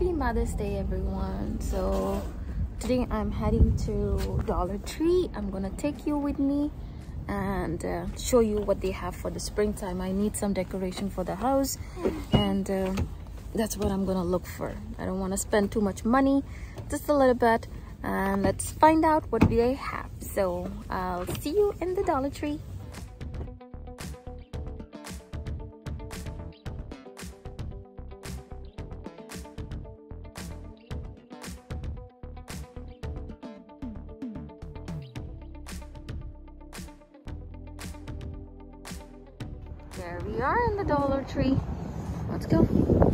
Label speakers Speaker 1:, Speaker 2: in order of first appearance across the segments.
Speaker 1: happy mother's day everyone. So today i'm heading to dollar tree. I'm gonna take you with me and uh, show you what they have for the springtime. I need some decoration for the house and uh, that's what i'm gonna look for. I don't want to spend too much money just a little bit and let's find out what they have. So i'll see you in the dollar tree There we are in the Dollar Tree. Let's go.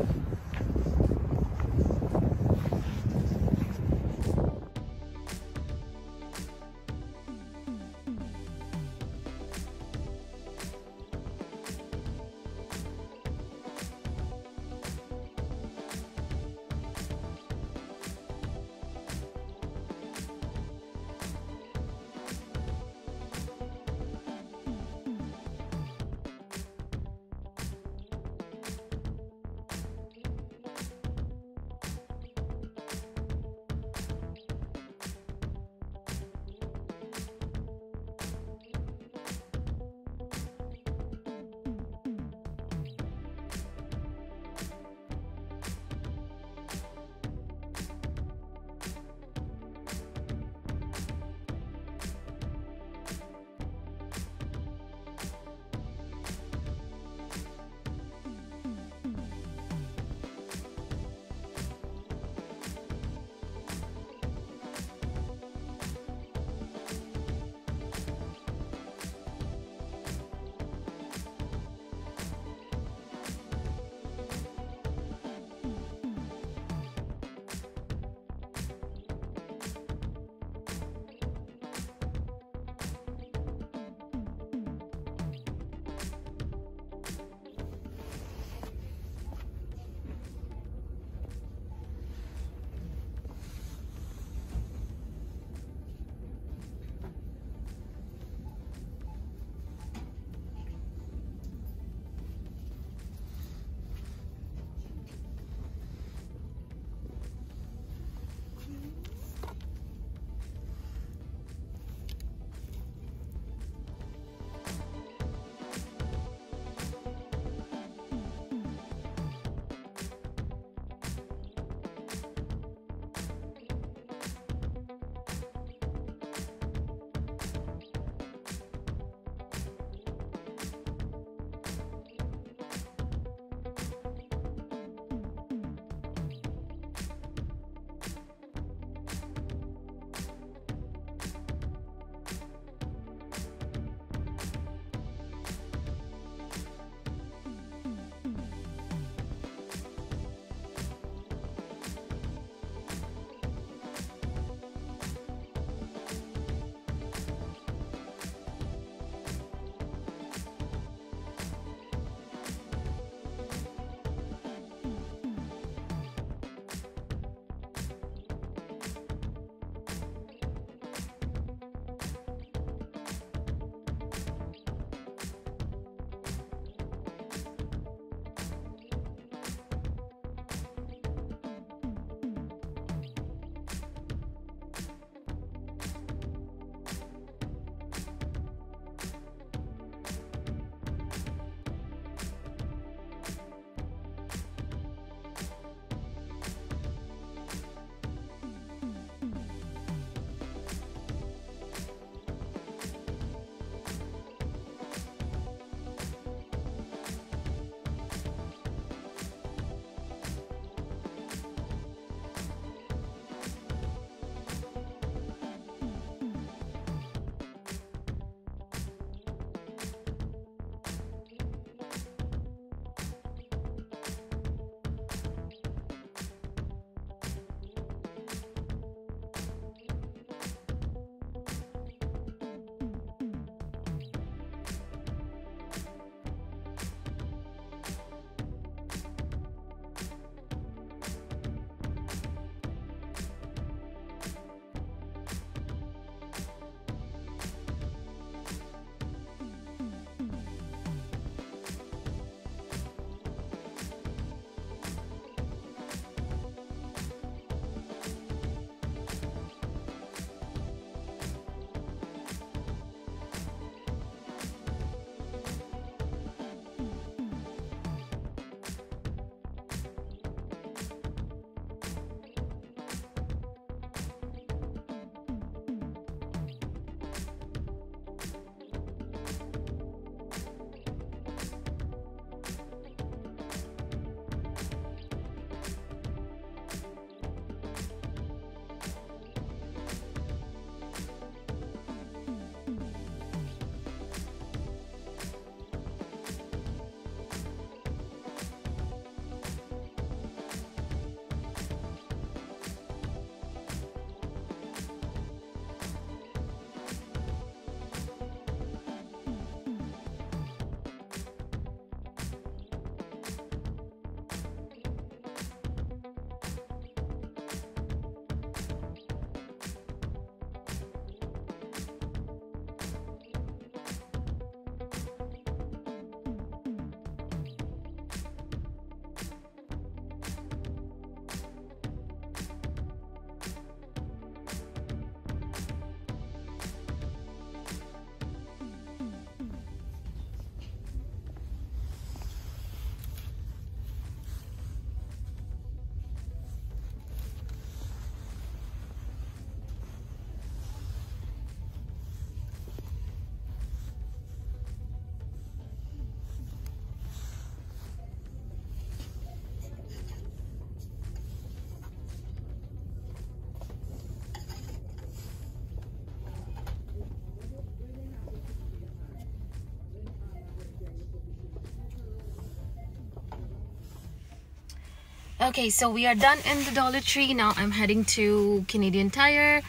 Speaker 1: Okay, so we are done in the Dollar Tree. Now I'm heading to Canadian Tire.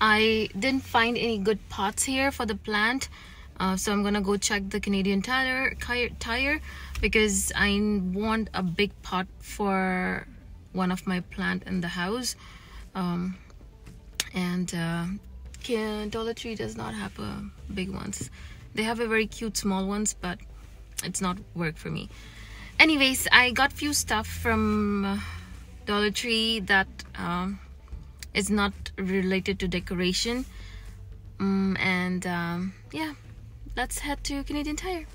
Speaker 1: I didn't find any good pots here for the plant. Uh, so I'm gonna go check the Canadian Tire, tire because I want a big pot for one of my plant in the house. Um, and uh, Dollar Tree does not have uh, big ones. They have a very cute small ones, but it's not work for me anyways i got few stuff from uh, dollar tree that um, is not related to decoration. Um, and um, yeah let's head to canadian tire